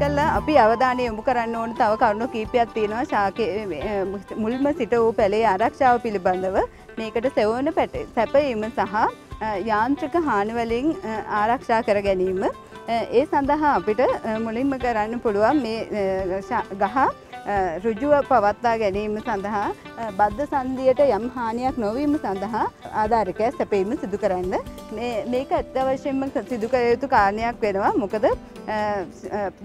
කල්ලා අපි අවධානය යොමු කරන්න ඕන තව කරුණු කීපයක් තියෙනවා. ශාකය මුල්ම සිට වූ පැළේ ආරක්ෂාව පිළිබඳව. මේකට සෙවන පැට සැපීම සහ යාන්ත්‍රික හානිවලින් ආරක්ෂා කර ගැනීම. ඒ සඳහා අපිට මුලින්ම කරන්න පුළුවන් මේ ගහ රුජුව පවත්වා ගැනීම සඳහා බද්ධ සන්දියට යම් හානියක් නොවීම සඳහා ආධාරකය සැපීම සිදු කරන්න. මේක ඇත්තවශයෙන්ම සිදු කර යුතු කාරණයක් වෙනවා. මොකද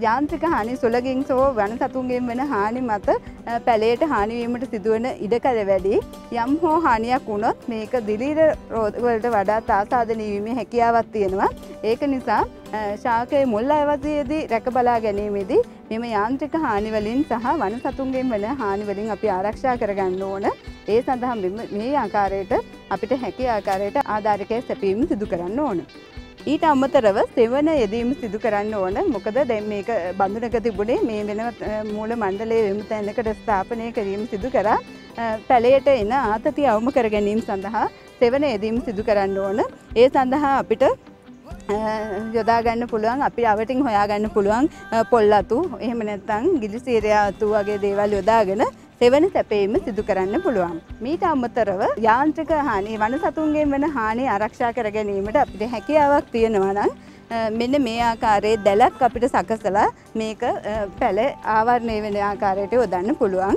යාන්ත්‍රික හානි සුලගින් සෝ වන සතුන්ගෙන් වෙන හානි මත පැලේට හානිවීමට සිදුවන ඉඩකඩ වැඩි යම් හෝ හානියක් වුණොත් මේක දිලීර රෝධවලට වඩා තාසාධනීවීමේ හැකියාවත් තියෙනවා ඒක නිසා ශාකය මුල් අයවදයේදී රැක බලා ගැනීමේදී මෙම යාන්ත්‍රික හානිවලින් සහ වන සතුන්ගෙන් වන හානිවලින් අපි ආරක්ෂා කරගන්න ඕන ඒ සඳහා මේ ආකාරයට අපිට හැකි ආකාරයට ආධාරකය සැපීම සිදු කරන්න ඕන. ඊට අමතරව සෙවන යෙදීම සිදු කරන්න ඕන. මොකද දැන් මේක බඳුනක තිබුණේ මේ වෙන මූල මණ්ඩලයේ වෙනම තැනකට ස්ථාපනය කිරීම සිදු කරා. පැලයට එන ආතතිය අවම කර ගැනීම සඳහා සෙවන යෙදීම සිදු කරන්න ඕන. ඒ සඳහා අපිට යොදාගන්න පුළුවන් අපි අවටින් හොයාගන්න පුළුවන් පොල්ලතු එහෙම නැත්තං ගිලිසීරයාතු වගේ දේවල් යොදාගෙන සෙවන සැපීම සිදු කරන්න පුළුවන්. මීට අමතරව යාන්ත්‍රික හානි වන සතුන්ගෙන් වන හානි ආරක්ෂා කර ගැනීමට අපිට හැකියාවක් තියෙනවා නම් මෙන්න මේ ආකාරයේ දැලක් අපිට සකසලා මේක පැල ආවරණය වෙන ආකාරයට යොදන්න පුළුවන්.